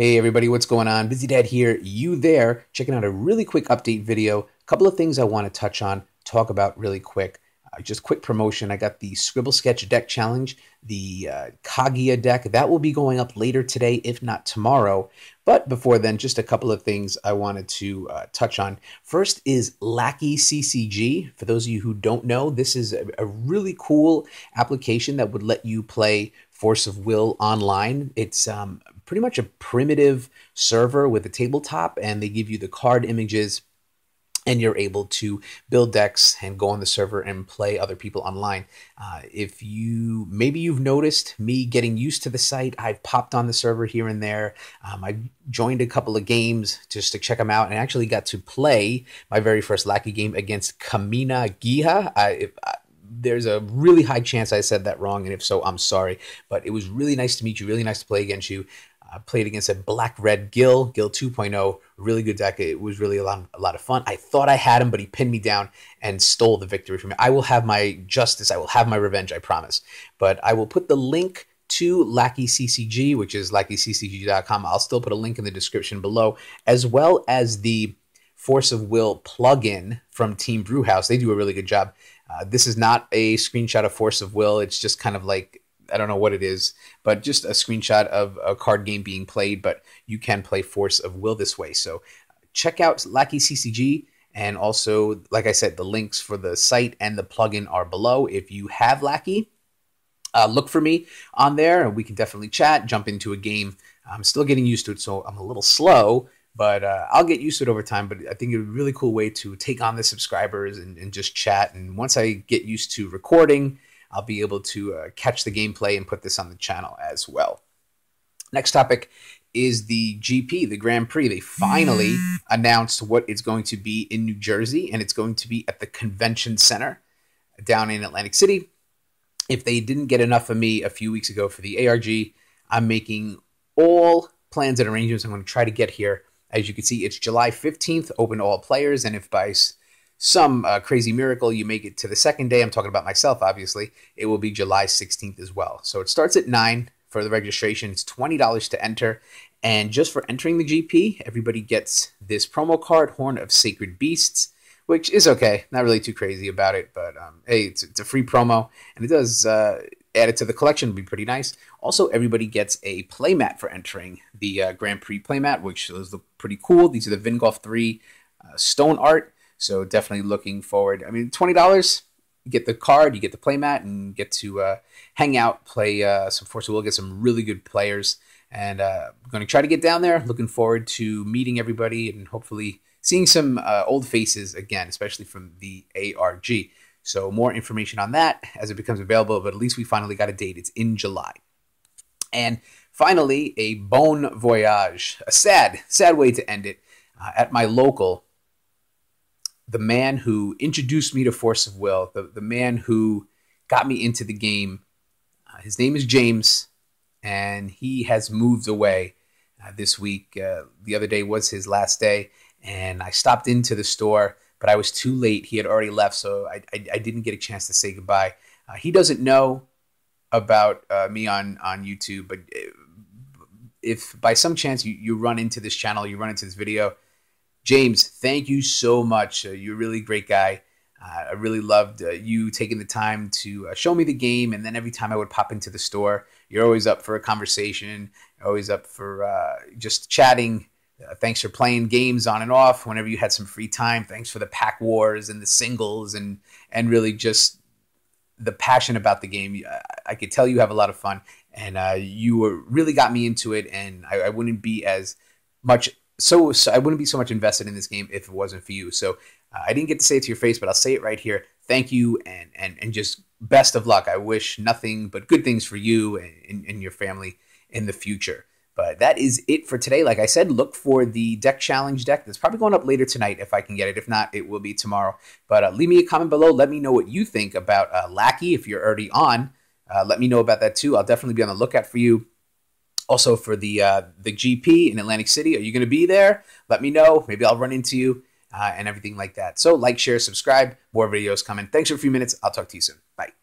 Hey everybody, what's going on? BizzyDad here, you there, checking out a really quick update video. A couple of things I want to touch on, talk about really quick. Uh, just quick promotion. I got the Scribble Sketch deck challenge, the uh, Kaguya deck. That will be going up later today, if not tomorrow. But before then, just a couple of things I wanted to uh, touch on. First is Lackey CCG. For those of you who don't know, this is a, a really cool application that would let you play Force of Will online. It's um, pretty much a primitive server with a tabletop, and they give you the card images and you're able to build decks and go on the server and play other people online. Uh, if you maybe you've noticed me getting used to the site, I've popped on the server here and there. Um, I joined a couple of games just to check them out, and actually got to play my very first Lackey game against Kamina Giha. I, if, I, there's a really high chance I said that wrong, and if so, I'm sorry. But it was really nice to meet you, really nice to play against you. I played against a black red Gill, Gill 2.0, really good deck. It was really a lot, a lot of fun. I thought I had him, but he pinned me down and stole the victory from me. I will have my justice. I will have my revenge, I promise. But I will put the link to Lackey CCG, which is lackeyccg.com. I'll still put a link in the description below, as well as the Force of Will plugin from Team Brewhouse. They do a really good job. Uh, this is not a screenshot of Force of Will. It's just kind of like I don't know what it is, but just a screenshot of a card game being played. But you can play Force of Will this way. So check out Lackey CCG. And also, like I said, the links for the site and the plugin are below. If you have Lackey, uh, look for me on there and we can definitely chat, jump into a game. I'm still getting used to it, so I'm a little slow, but uh, I'll get used to it over time. But I think it's a really cool way to take on the subscribers and, and just chat. And once I get used to recording, I'll be able to uh, catch the gameplay and put this on the channel as well. Next topic is the GP, the Grand Prix. They finally announced what it's going to be in New Jersey, and it's going to be at the Convention Center down in Atlantic City. If they didn't get enough of me a few weeks ago for the ARG, I'm making all plans and arrangements. I'm going to try to get here. As you can see, it's July 15th, open to all players, and if by some uh, crazy miracle you make it to the second day, I'm talking about myself, obviously, it will be July 16th as well. So it starts at 9 for the registration. It's $20 to enter. And just for entering the GP, everybody gets this promo card, Horn of Sacred Beasts, which is okay. Not really too crazy about it, but um, hey, it's, it's, a free promo, and it does uh, add it to the collection. Would be pretty nice. Also, everybody gets a playmat for entering the uh, Grand Prix playmat, which look pretty cool. These are the Vingolf 3 uh, stone art. So definitely looking forward. I mean, twenty dollars, you get the card, you get the playmat, and get to uh, hang out, play uh, some Force of Will, get some really good players, and uh, going to try to get down there. Looking forward to meeting everybody and hopefully seeing some uh, old faces again, especially from the ARG. So more information on that as it becomes available. But at least we finally got a date. It's in July. And finally, a bon voyage, a sad, sad way to end it. Uh, at my local the man who introduced me to Force of Will, the, the man who got me into the game. Uh, his name is James, and he has moved away uh, this week. Uh, the other day was his last day, and I stopped into the store, but I was too late. He had already left, so I, I, I didn't get a chance to say goodbye. Uh, he doesn't know about uh, me on, on YouTube, but uh, if by some chance you, you run into this channel, you run into this video, James, thank you so much. Uh, you're a really great guy. Uh, I really loved uh, you taking the time to uh, show me the game, and then every time I would pop into the store, you're always up for a conversation, always up for uh, just chatting. Uh, thanks for playing games on and off whenever you had some free time. Thanks for the pack wars and the singles, and and really just the passion about the game. I, I could tell you have a lot of fun, and you were, really got me into it, and I, I wouldn't be as much so, so I wouldn't be so much invested in this game if it wasn't for you. So uh, I didn't get to say it to your face, but I'll say it right here. Thank you, and and and just best of luck. I wish nothing but good things for you and, and your family in the future. But that is it for today. Like I said, look for the deck challenge deck. That's probably going up later tonight if I can get it. If not, it will be tomorrow. But uh, leave me a comment below. Let me know what you think about uh, Lackey if you're already on. Uh, let me know about that too. I'll definitely be on the lookout for you. Also for the uh, the GP in Atlantic City, are you going to be there? Let me know. Maybe I'll run into you uh, and everything like that. So like, share, subscribe. More videos coming. Thanks for a few minutes. I'll talk to you soon. Bye.